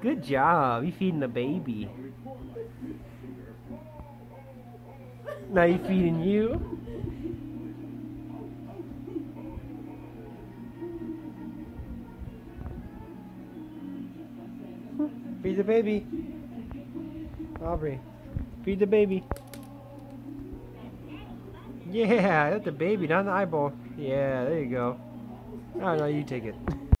Good job. You feeding the baby. Now you feeding you. Feed the baby. Aubrey. Feed the baby. Yeah, that's the baby, not the eyeball. Yeah, there you go. Oh, no, you take it.